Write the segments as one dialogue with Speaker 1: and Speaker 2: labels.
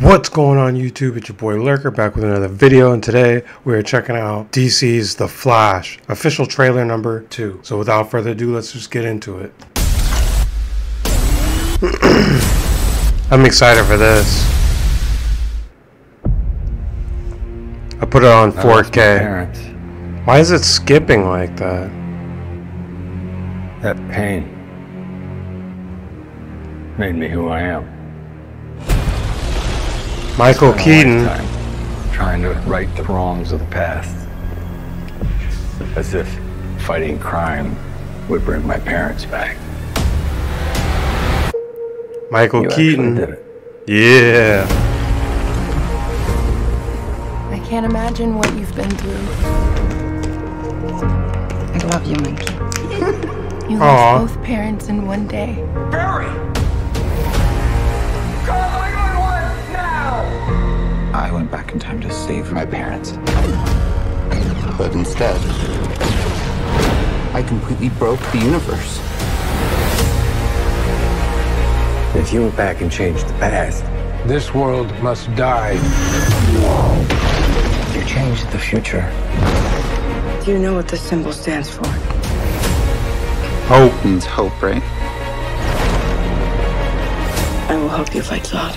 Speaker 1: What's going on YouTube? It's your boy Lurker back with another video and today we're checking out DC's The Flash, official trailer number two. So without further ado, let's just get into it. I'm excited for this. I put it on 4K. Why is it skipping like that?
Speaker 2: That pain made me who I am.
Speaker 1: Michael Keaton.
Speaker 2: Trying to right the wrongs of the past. As if fighting crime would bring my parents back.
Speaker 1: Michael
Speaker 2: You
Speaker 1: Keaton.
Speaker 2: did it.
Speaker 1: Yeah.
Speaker 3: I can't imagine what you've been through.
Speaker 4: I love you, Mikey.
Speaker 3: You lost both parents in one day.
Speaker 5: I parents. But instead, I completely broke the universe.
Speaker 2: If you went back and changed the past, this world must die. You changed the future.
Speaker 4: Do you know what this symbol stands for?
Speaker 1: Hope.
Speaker 5: Means hope, right?
Speaker 4: I will help you fight Zod.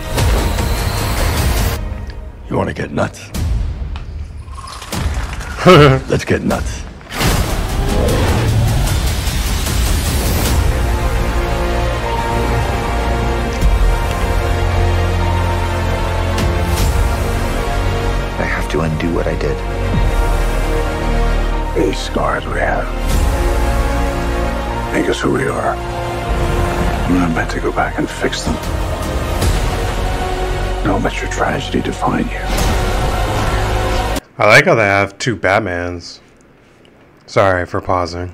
Speaker 2: You want to get nuts? Let's get nuts.
Speaker 5: I have to undo what I did.
Speaker 2: These scars we have make us who we are. I'm not meant to go back and fix them. Don't let your tragedy define you.
Speaker 1: I like how they have two Batmans. Sorry for pausing.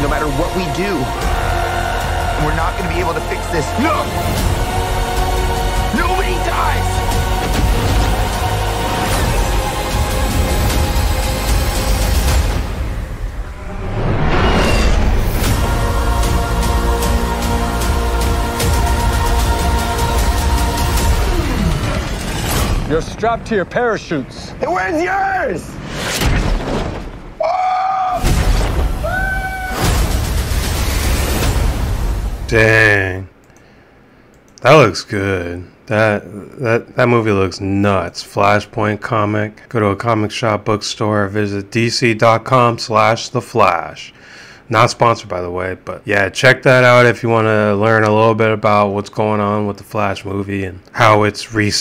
Speaker 6: no matter what we do. We're not going to be able to fix this. No! Nobody dies!
Speaker 2: You're strapped to your parachutes.
Speaker 6: And where's yours?
Speaker 1: Dang. That looks good. That that that movie looks nuts. Flashpoint comic. Go to a comic shop bookstore or visit dc.com slash the flash. Not sponsored by the way, but yeah, check that out if you want to learn a little bit about what's going on with the Flash movie and how it's re-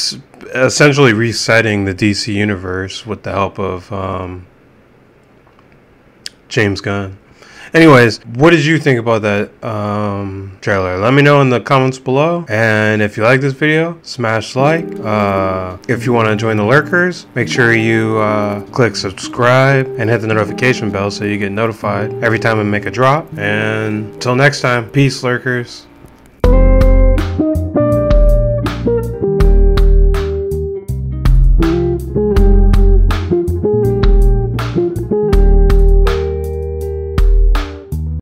Speaker 1: essentially resetting the DC universe with the help of um, James Gunn. Anyways, what did you think about that um, trailer? Let me know in the comments below. And if you like this video, smash like. Uh, if you want to join the lurkers, make sure you uh, click subscribe and hit the notification bell so you get notified every time I make a drop. And until next time, peace, lurkers.